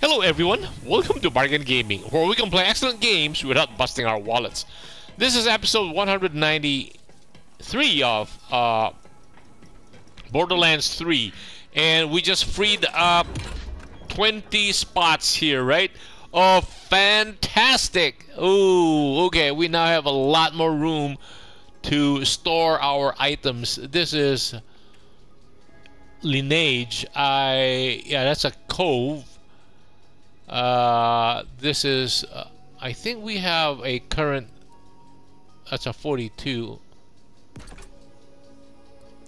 Hello everyone, welcome to Bargain Gaming, where we can play excellent games without busting our wallets. This is episode 193 of uh, Borderlands 3, and we just freed up 20 spots here, right? Oh, fantastic! Oh, okay, we now have a lot more room to store our items. This is lineage. I yeah, that's a cove. Uh, this is, uh, I think we have a current. That's a 42.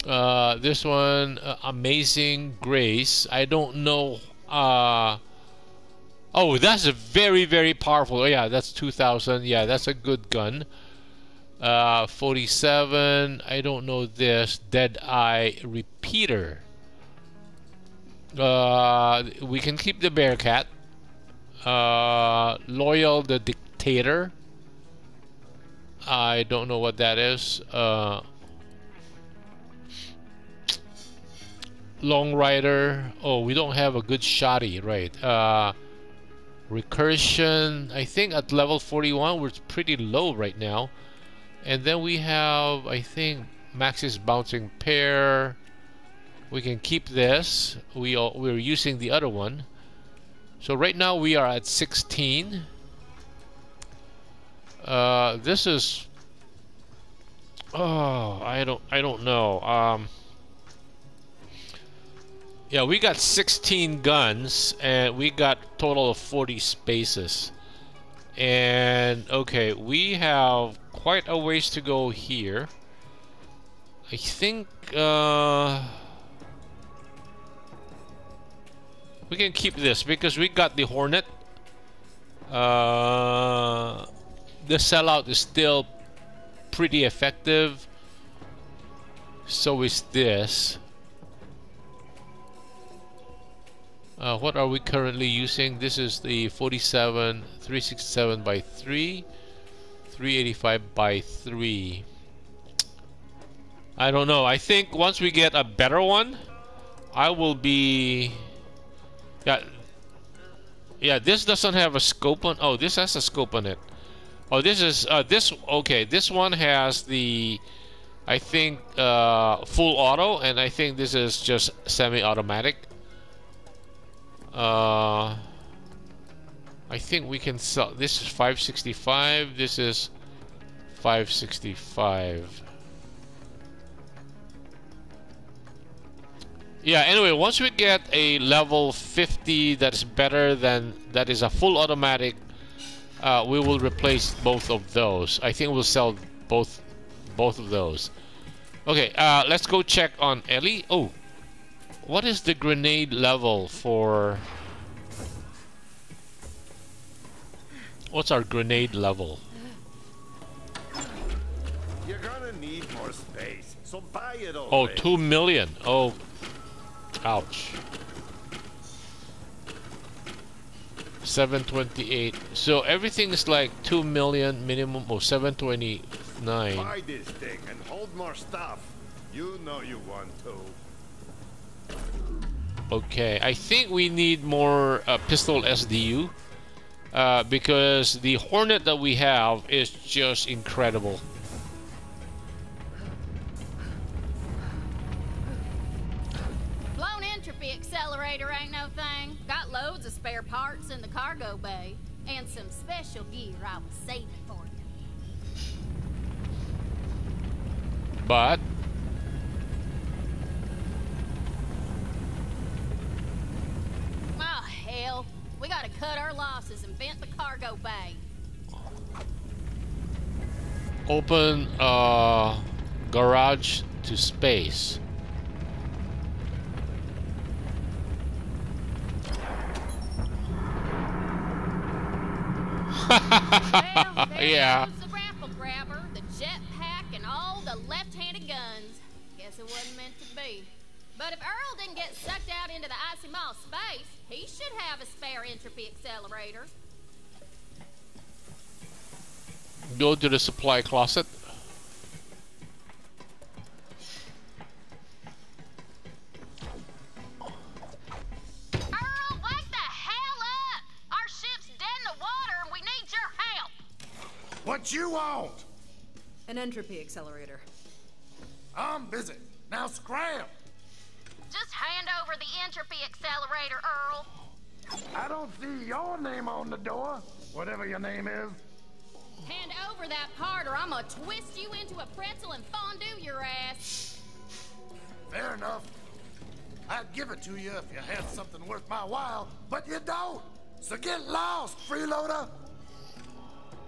Uh, this one, uh, Amazing Grace. I don't know. Uh, oh, that's a very, very powerful. Oh, yeah, that's 2000. Yeah, that's a good gun. Uh, 47. I don't know this. Dead Eye Repeater. Uh, we can keep the Bearcat. Uh, Loyal the Dictator. I don't know what that is. Uh, Long Rider. Oh, we don't have a good shoddy, right? Uh, recursion. I think at level 41 we're pretty low right now. And then we have, I think, Max's Bouncing Pair. We can keep this. We we're using the other one. So right now we are at 16. Uh, this is. Oh, I don't. I don't know. Um, yeah, we got 16 guns and we got total of 40 spaces. And okay, we have quite a ways to go here. I think. Uh, We can keep this because we got the Hornet. Uh, the sellout is still pretty effective. So is this. Uh, what are we currently using? This is the 47, 367 by 3, 385 by 3. I don't know. I think once we get a better one, I will be yeah. Yeah, this doesn't have a scope on. Oh, this has a scope on it. Oh, this is uh, this. Okay, this one has the, I think, uh, full auto, and I think this is just semi-automatic. Uh, I think we can sell. This is 565. This is 565. Yeah, anyway, once we get a level 50 that's better than that is a full automatic, uh, we will replace both of those. I think we'll sell both both of those. Okay, uh, let's go check on Ellie. Oh, what is the grenade level for... What's our grenade level? You're gonna need more space, so buy it Oh, two million. Oh, ouch. 728. So everything is like 2 million minimum or 729. Buy this thing and hold more stuff. You know you want to. Okay, I think we need more uh, pistol SDU uh, because the Hornet that we have is just incredible. Ain't no thing. Got loads of spare parts in the cargo bay. And some special gear I was saving for you. But Oh, hell. We gotta cut our losses and vent the cargo bay. open uh, garage to space. Well, there Yeah. the grapple grabber, the jetpack, and all the left-handed guns. Guess it wasn't meant to be. But if Earl didn't get sucked out into the icy mall space, he should have a spare entropy accelerator. Go to the supply closet. What you want? An entropy accelerator. I'm busy. Now scram! Just hand over the entropy accelerator, Earl. I don't see your name on the door, whatever your name is. Hand over that part or I'm gonna twist you into a pretzel and fondue your ass. Fair enough. I'd give it to you if you had something worth my while, but you don't. So get lost, freeloader.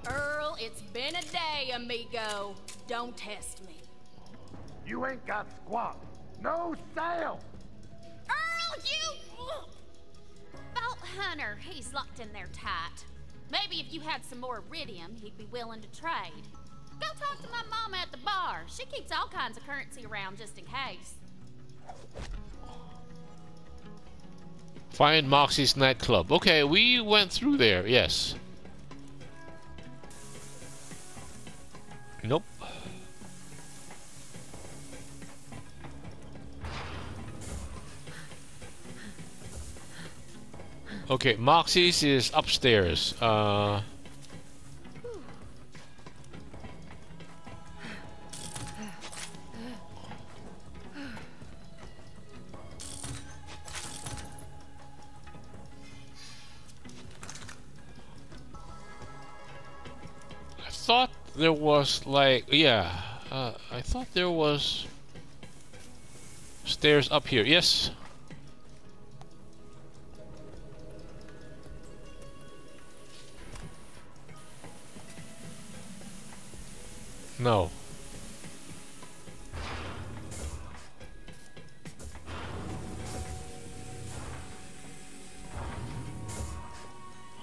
Earl, it's been a day, amigo. Don't test me. You ain't got squat. No sale. Earl, you... Vault Hunter, he's locked in there tight. Maybe if you had some more iridium, he'd be willing to trade. Go talk to my mama at the bar. She keeps all kinds of currency around just in case. Find Moxxi's nightclub. Okay, we went through there, yes. Nope. Okay, Moxxi's is upstairs. Uh, there was like, yeah, uh, I thought there was stairs up here. Yes. No.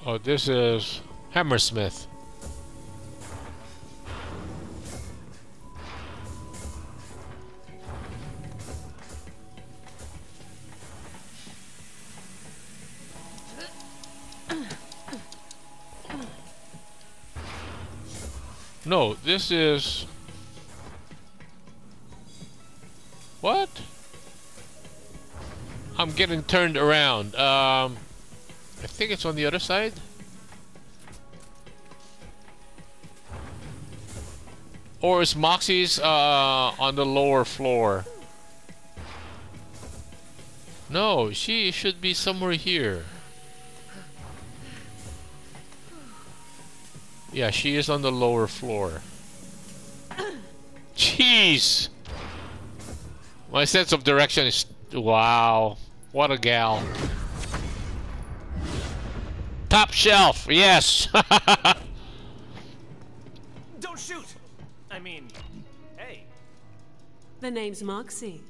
Oh, this is Hammersmith. This is... What? I'm getting turned around. Um, I think it's on the other side. Or is Moxxi's uh, on the lower floor? No, she should be somewhere here. Yeah, she is on the lower floor. Jeez! My sense of direction is... Wow. What a gal. Top shelf, yes! Don't shoot! I mean, hey. The name's Moxxi.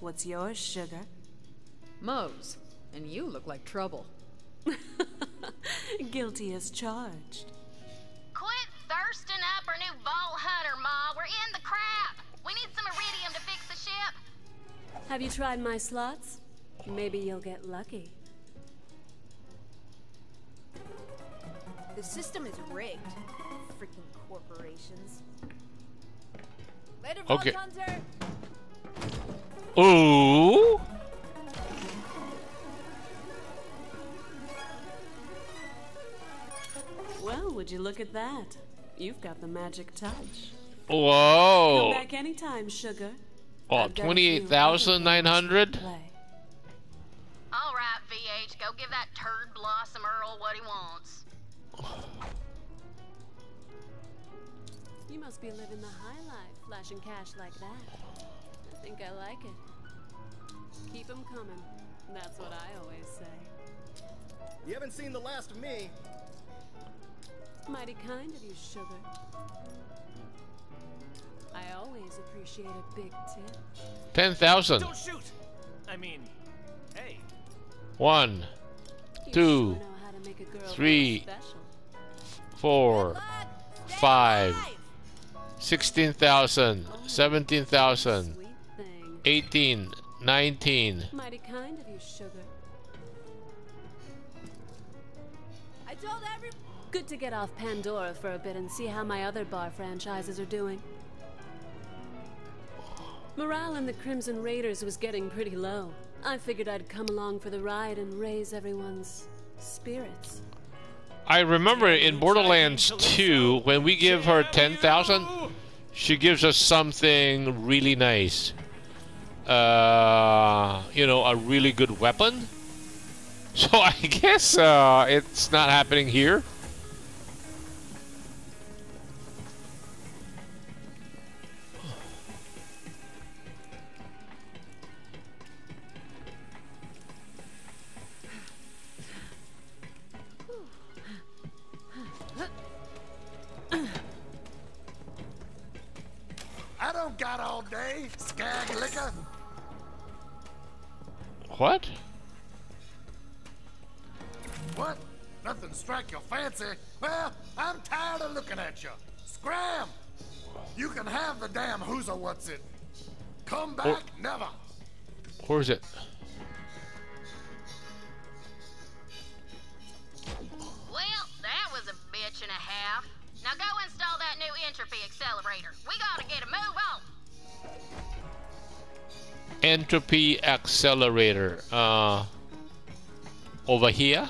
What's yours, sugar? Moze. And you look like trouble. Guilty as charged. Quit thirsting up our new Vault Hunter, Ma. We're in the crap. We need some iridium to fix the ship. Have you tried my slots? Maybe you'll get lucky. The system is rigged. Freaking corporations. Later, Vault Okay. Hunter! Ooh! Well, would you look at that? You've got the magic touch. Whoa. Come Whoa! back anytime, sugar. Oh, I've got a few other games 28,900? to play. All right, VH, go give that turd blossom Earl what he wants. You must be living the high life, flashing cash like that. I think I like it. Keep 'em coming. That's what I always say. You haven't seen the last of me. Mighty kind of you, sugar. I always appreciate a big tip. 10,000. Don't shoot! I mean, hey. One, Two, sure know how to make a girl feel three, special. four, five, 16,000, 17,000, Sweet thing. 18, 19. Mighty kind of you, sugar. I told every. Good to get off Pandora for a bit and see how my other bar franchises are doing. Morale in the Crimson Raiders was getting pretty low. I figured I'd come along for the ride and raise everyone's spirits. I remember in Borderlands 2, when we give her 10,000, she gives us something really nice. Uh, you know, a really good weapon. So I guess uh, it's not happening here. I all day, skag liquor. What? What? Nothing strike your fancy? Well, I'm tired of looking at you. Scram! You can have the damn who's a what's it. Come back, never. Where is it? Entropy accelerator. Uh, over here.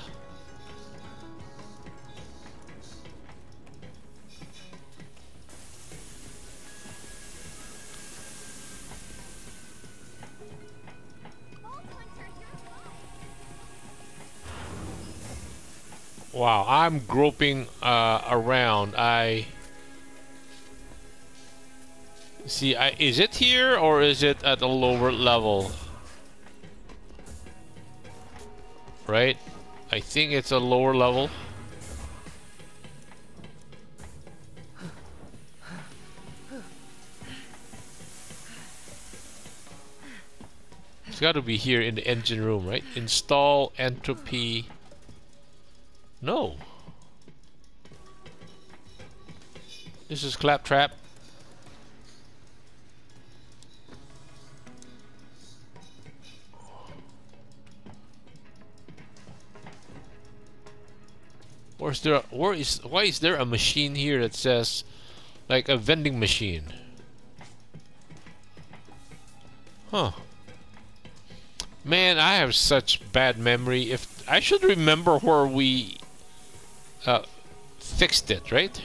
Wow, I'm groping uh, around. I see. I, is it here or is it at a lower level? Right. I think it's a lower level. It's got to be here in the engine room, right? Install entropy. No. This is Claptrap. There? Where is? Why is there a machine here that says, like a vending machine? Huh. Man, I have such bad memory. If I should remember where we uh, fixed it, right?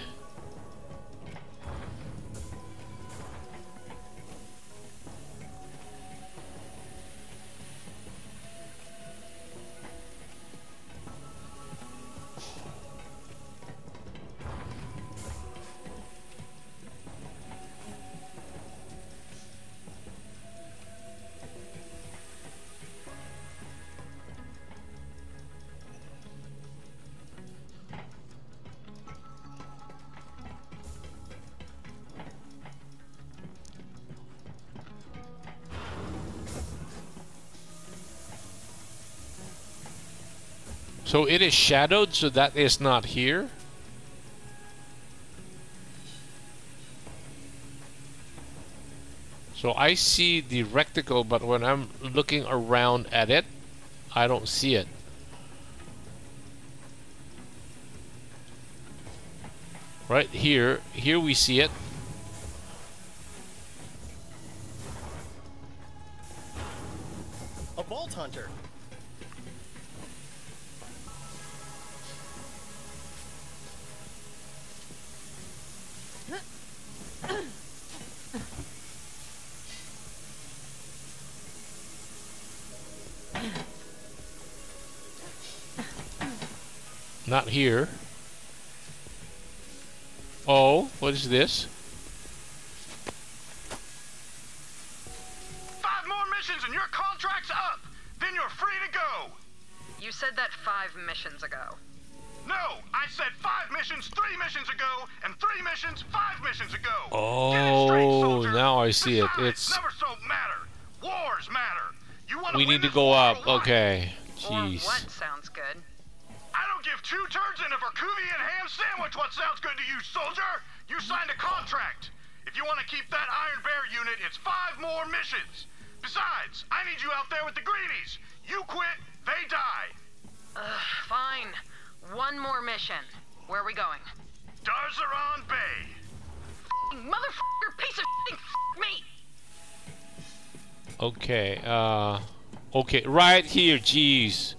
So it is shadowed, so that is not here. So I see the rectangle, but when I'm looking around at it, I don't see it. Right here, here we see it. Not here. Oh, what is this? Five more missions and your contract's up. Then you're free to go. You said that five missions ago. No, I said five missions three missions ago, and three missions five missions ago. Oh, straight, now I see it. It's never so matter. Wars matter. You we need to go up. or what? Okay. Or Jeez. Five more missions. Besides, I need you out there with the greenies. You quit, they die. Ugh, fine. One more mission. Where are we going? Darzaron Bay. Motherfucker, piece of shit, f- me! Okay. Uh. Okay. Right here. Jeez.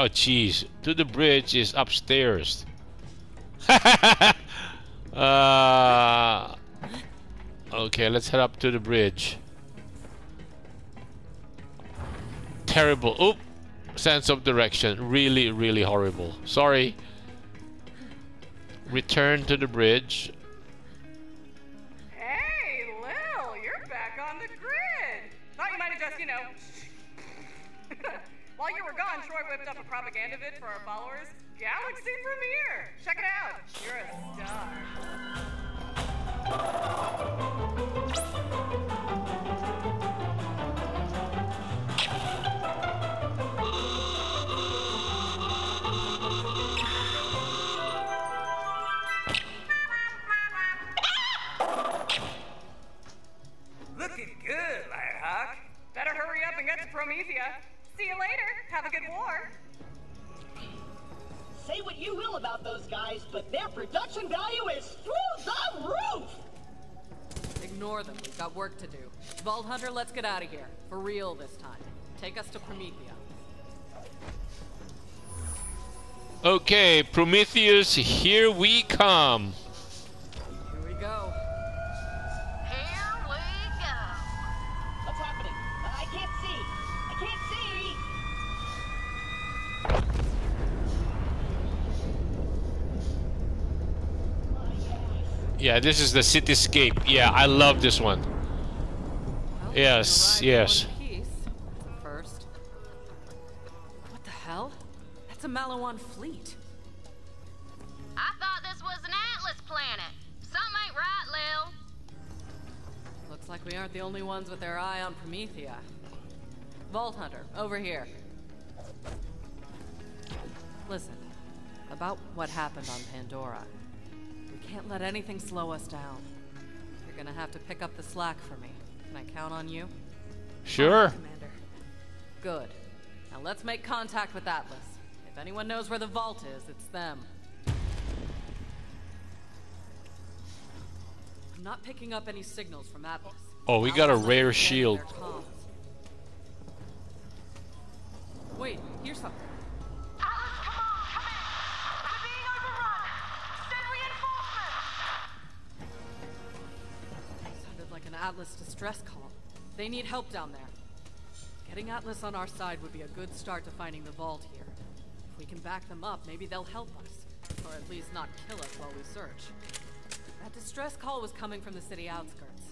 Oh, jeez. To the bridge is upstairs. uh, okay, let's head up to the bridge. Terrible. Oop. Sense of direction. Really, really horrible. Sorry. Return to the bridge. Hey, Lil, you're back on the grid. Thought you might have just, you know. While you were gone, Troy whipped up a propaganda vid for our followers. Galaxy premiere. Check it out. You're a star. Looking good, Lighthawk. Better hurry up and get to Promethea. See you later. Have a good war. Say what you will about those guys, but their production value is through the roof! Ignore them. We've got work to do. Vault Hunter, let's get out of here. For real this time. Take us to Promethea. Okay, Prometheus, here we come. Here we go. Here we go. What's happening? I can't see. I can't see! Yeah, this is the cityscape. Yeah, I love this one. Well, Yes, yes. one piece. First. What the hell? That's a Maliwan fleet. I thought this was an Atlas planet. Something ain't right, Lil. Looks like we aren't the only ones with their eye on Promethea. Vault Hunter, over here. Listen, about what happened on Pandora. Can't let anything slow us down. You're gonna have to pick up the slack for me. Can I count on you? Sure. Commander. Good. Now let's make contact with Atlas. If anyone knows where the vault is, it's them. I'm not picking up any signals from Atlas. Oh, we got a rare shield. Wait, here's something. Atlas distress call. They need help down there. Getting Atlas on our side would be a good start to finding the vault here. If we can back them up, maybe they'll help us. Or at least not kill us while we search. That distress call was coming from the city outskirts.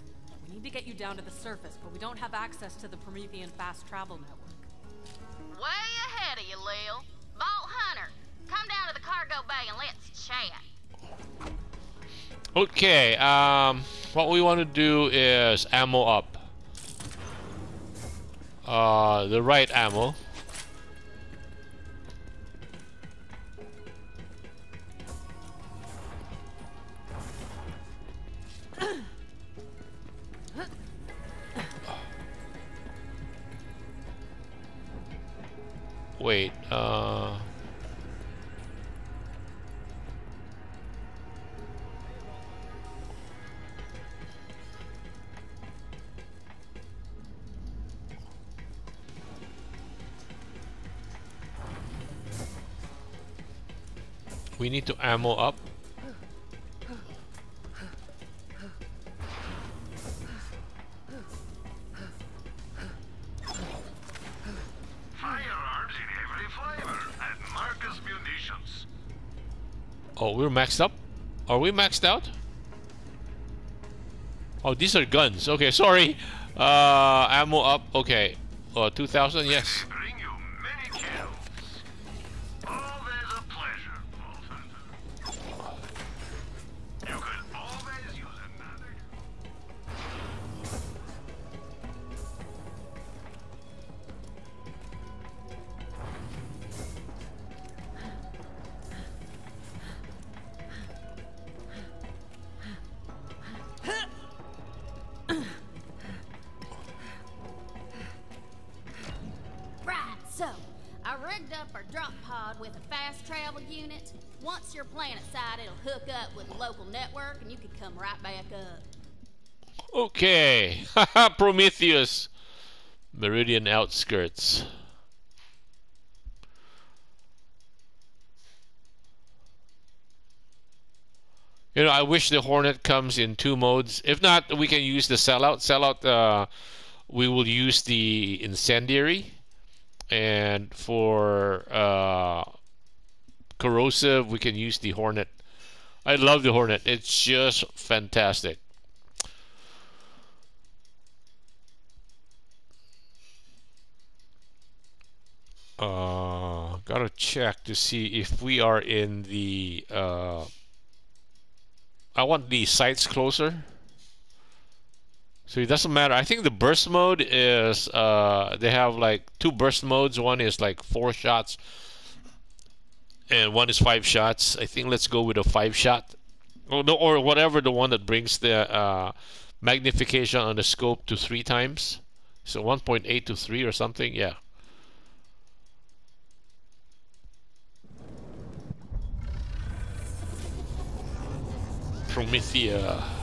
We need to get you down to the surface, but we don't have access to the Promethean fast travel network. Way ahead of you, Lil. Vault Hunter, come down to the cargo bay and let's chat. Okay, um, what we want to do is ammo up. Uh, the right ammo. Wait, uh... We need to ammo up. Firearms in every flavor Marcus Munitions. Oh, we're maxed up? Are we maxed out? Oh, these are guns. Okay, sorry. Uh, ammo up. Okay. Uh, 2000, yes. drop pod with a fast travel unit. Once you're planet side, it'll hook up with the local network and you can come right back up. Okay. Haha, Prometheus. Meridian outskirts. You know, I wish the Hornet comes in two modes. If not, we can use the sellout. Sellout, uh, we will use the incendiary and for uh, corrosive, we can use the Hornet. I love the Hornet. It's just fantastic. Uh, gotta check to see if we are in the. Uh, I want the sights closer. So it doesn't matter. I think the burst mode is uh, they have like two burst modes. One is like four shots, and one is five shots. I think let's go with a five shot, or, or whatever the one that brings the uh, magnification on the scope to three times. So 1.8 to 3 or something. Yeah. Promethea.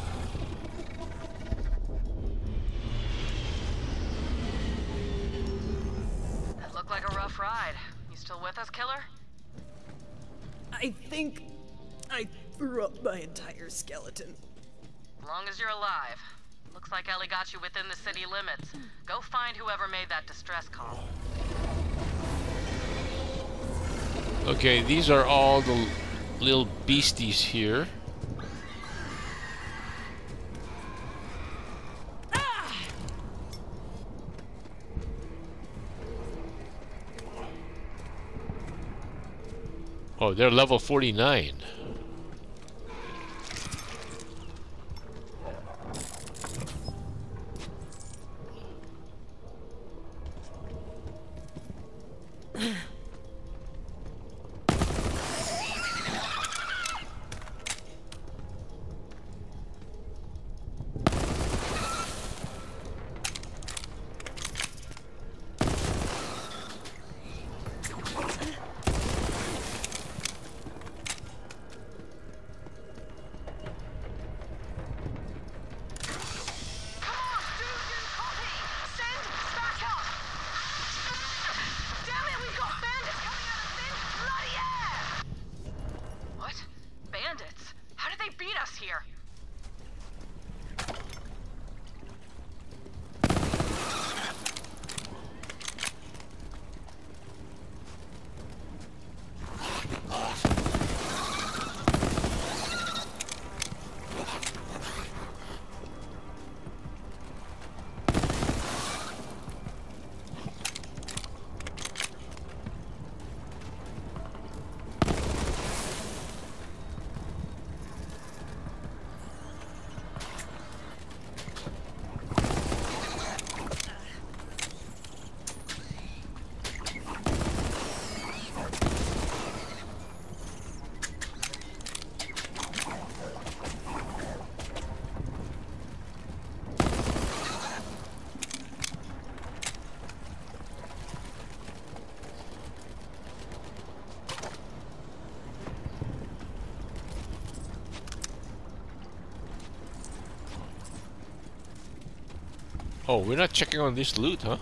Looked like a rough ride. You still with us, killer? I think I threw up my entire skeleton. As long as you're alive. Looks like Ellie got you within the city limits. Go find whoever made that distress call. Okay, these are all the little beasties here. Oh, they're level 49. What? Bandits? How did they beat us here? Oh, we're not checking on this loot, huh?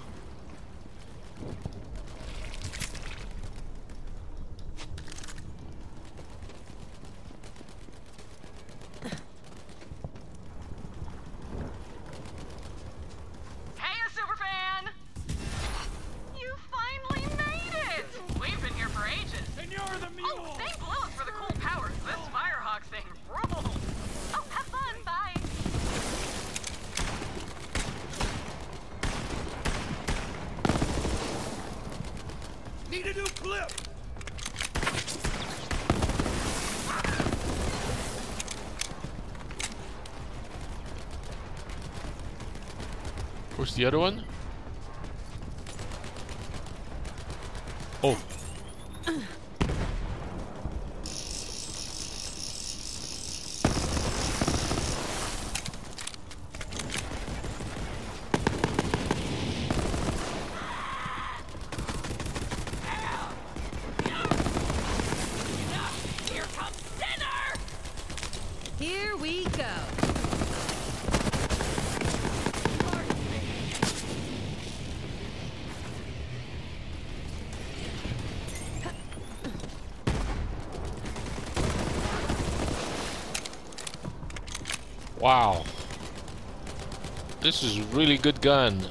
Hey, Superfan! You finally made it! We've been here for ages. And you're the mule! Oh, thank Lilith for the cool powers. This Firehawk thing rules. Oh, have fun. Bye. Need a new clip! Where's the other one? Oh. Here comes dinner! Here we go. Wow. This is really good gun.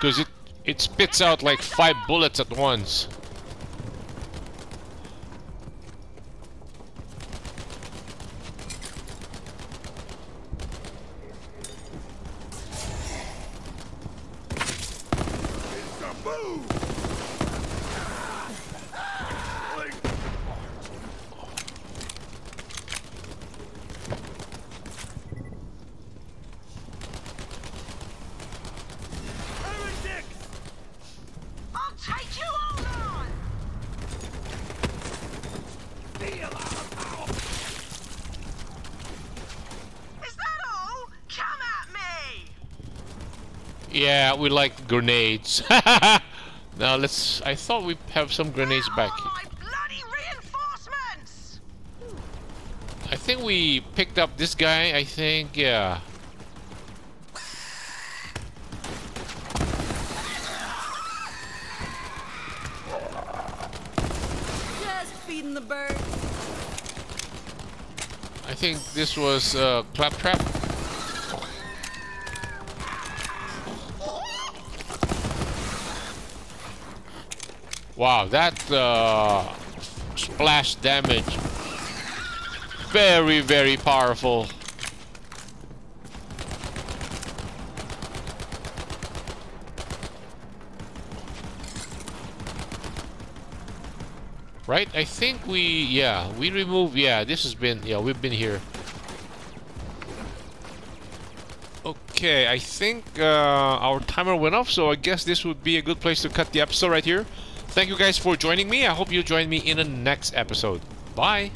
Because it, it spits out like five bullets at once. I'll take you all on! Is that all? Come at me! Yeah, we like grenades. now let's. I thought we have some grenades back. here. Bloody reinforcements! I think we picked up this guy. I think yeah. Just feeding the birds. I think this was uh, claptrap. Wow, that uh, splash damage. Very, very powerful. Right? I think we, yeah, we remove, yeah, this has been, yeah, we've been here. Okay, I think uh, our timer went off, so I guess this would be a good place to cut the episode right here. Thank you guys for joining me. I hope you join me in the next episode. Bye!